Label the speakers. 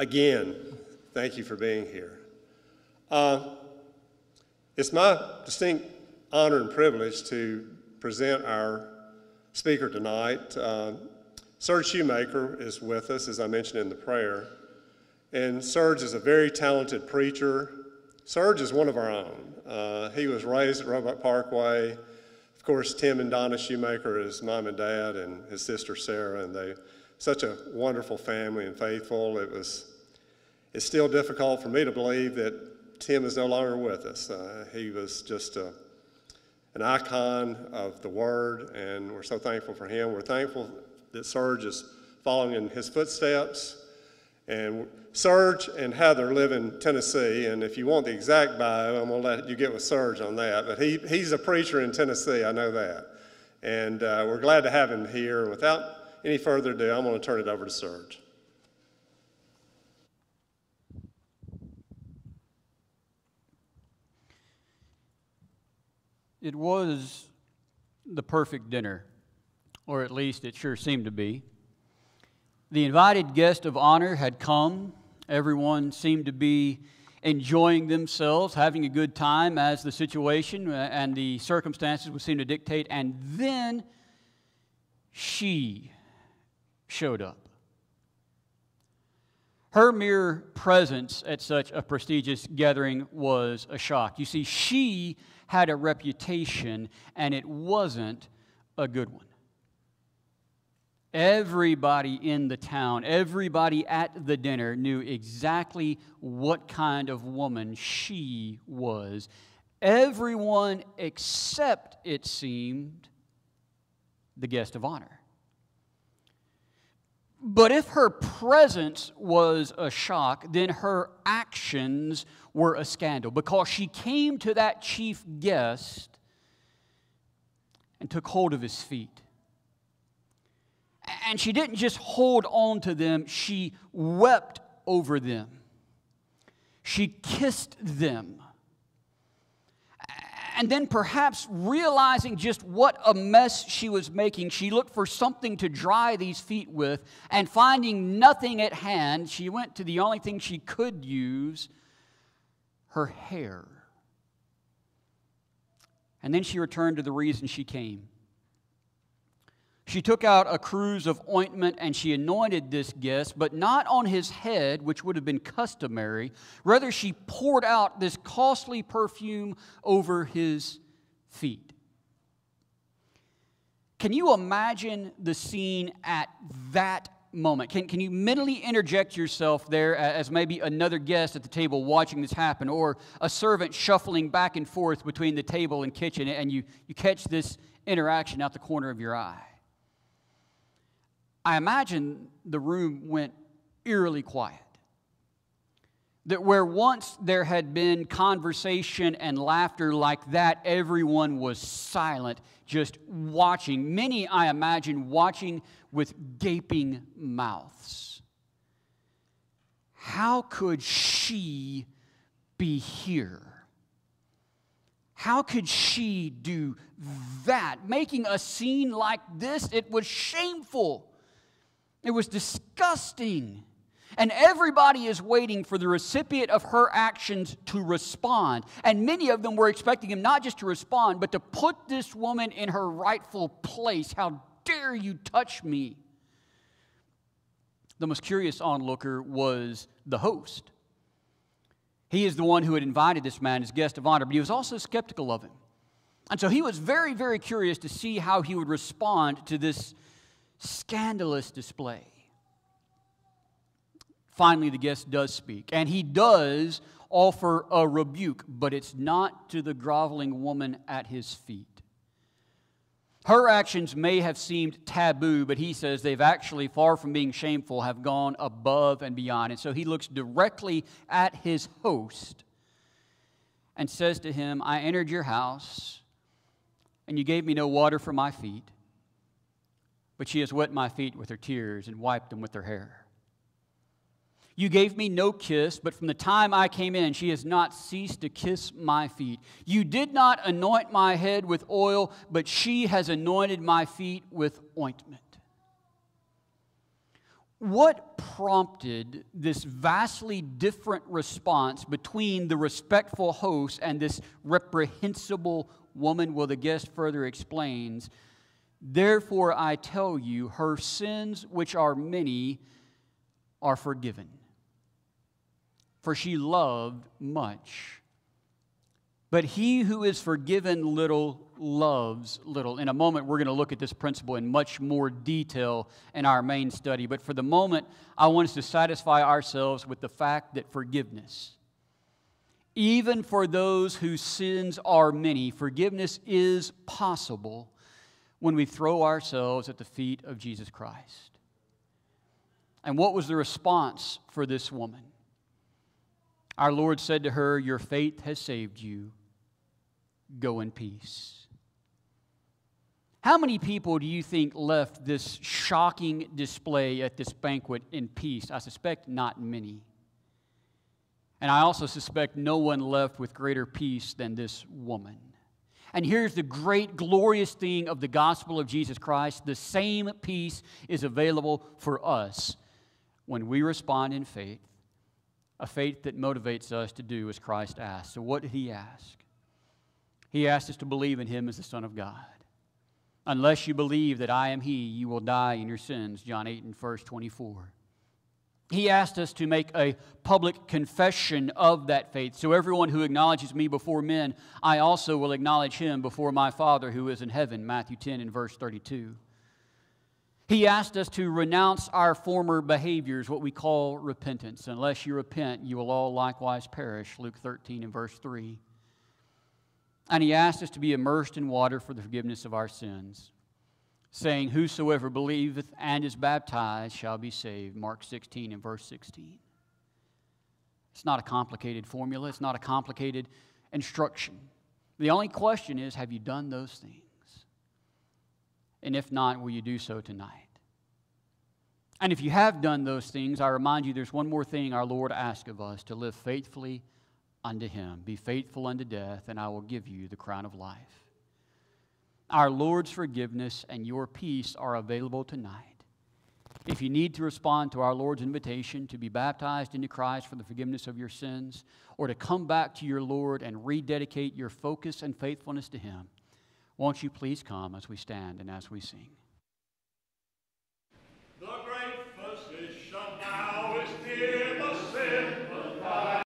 Speaker 1: again, thank you for being here. Uh, it's my distinct honor and privilege to present our speaker tonight. Uh, Serge Shoemaker is with us, as I mentioned in the prayer. And Serge is a very talented preacher. Serge is one of our own. Uh, he was raised at Roebuck Parkway. Of course, Tim and Donna Shoemaker is mom and dad, and his sister Sarah, and they such a wonderful family and faithful. It was. It's still difficult for me to believe that Tim is no longer with us. Uh, he was just a, an icon of the Word, and we're so thankful for him. We're thankful that Serge is following in his footsteps. And Serge and Heather live in Tennessee, and if you want the exact bio, I'm going to let you get with Serge on that. But he, he's a preacher in Tennessee, I know that. And uh, we're glad to have him here. Without any further ado, I'm going to turn it over to Serge.
Speaker 2: It was the perfect dinner, or at least it sure seemed to be. The invited guest of honor had come. Everyone seemed to be enjoying themselves, having a good time as the situation uh, and the circumstances would seem to dictate. And then she showed up. Her mere presence at such a prestigious gathering was a shock. You see, she had a reputation, and it wasn't a good one. Everybody in the town, everybody at the dinner knew exactly what kind of woman she was. Everyone except, it seemed, the guest of honor. But if her presence was a shock, then her actions were a scandal because she came to that chief guest and took hold of his feet and she didn't just hold on to them, she wept over them. She kissed them. And then, perhaps realizing just what a mess she was making, she looked for something to dry these feet with, and finding nothing at hand, she went to the only thing she could use her hair. And then she returned to the reason she came she took out a cruse of ointment and she anointed this guest, but not on his head, which would have been customary. Rather, she poured out this costly perfume over his feet. Can you imagine the scene at that moment? Can, can you mentally interject yourself there as maybe another guest at the table watching this happen, or a servant shuffling back and forth between the table and kitchen, and you, you catch this interaction out the corner of your eye? I imagine the room went eerily quiet. That where once there had been conversation and laughter like that, everyone was silent, just watching. Many, I imagine, watching with gaping mouths. How could she be here? How could she do that? Making a scene like this, it was shameful. It was disgusting. And everybody is waiting for the recipient of her actions to respond. And many of them were expecting him not just to respond, but to put this woman in her rightful place. How dare you touch me? The most curious onlooker was the host. He is the one who had invited this man as guest of honor, but he was also skeptical of him. And so he was very, very curious to see how he would respond to this scandalous display. Finally, the guest does speak, and he does offer a rebuke, but it's not to the groveling woman at his feet. Her actions may have seemed taboo, but he says they've actually, far from being shameful, have gone above and beyond. And so he looks directly at his host and says to him, I entered your house, and you gave me no water for my feet but she has wet my feet with her tears and wiped them with her hair. You gave me no kiss, but from the time I came in, she has not ceased to kiss my feet. You did not anoint my head with oil, but she has anointed my feet with ointment. What prompted this vastly different response between the respectful host and this reprehensible woman? Well, the guest further explains Therefore, I tell you, her sins, which are many, are forgiven. For she loved much. But he who is forgiven little loves little. In a moment, we're going to look at this principle in much more detail in our main study. But for the moment, I want us to satisfy ourselves with the fact that forgiveness, even for those whose sins are many, forgiveness is possible when we throw ourselves at the feet of Jesus Christ. And what was the response for this woman? Our Lord said to her, Your faith has saved you. Go in peace. How many people do you think left this shocking display at this banquet in peace? I suspect not many. And I also suspect no one left with greater peace than this woman. And here's the great, glorious thing of the gospel of Jesus Christ the same peace is available for us when we respond in faith, a faith that motivates us to do as Christ asked. So, what did he ask? He asked us to believe in him as the Son of God. Unless you believe that I am He, you will die in your sins. John 8 and verse 24. He asked us to make a public confession of that faith. So, everyone who acknowledges me before men, I also will acknowledge him before my Father who is in heaven. Matthew 10 and verse 32. He asked us to renounce our former behaviors, what we call repentance. Unless you repent, you will all likewise perish. Luke 13 and verse 3. And he asked us to be immersed in water for the forgiveness of our sins, saying, Whosoever believeth and is baptized shall be saved. Mark 16 and verse 16. It's not a complicated formula, it's not a complicated instruction. The only question is have you done those things? And if not, will you do so tonight? And if you have done those things, I remind you there's one more thing our Lord asks of us to live faithfully unto him. Be faithful unto death, and I will give you the crown of life. Our Lord's forgiveness and your peace are available tonight. If you need to respond to our Lord's invitation to be baptized into Christ for the forgiveness of your sins, or to come back to your Lord and rededicate your focus and faithfulness to Him, won't you please come as we stand and as we sing?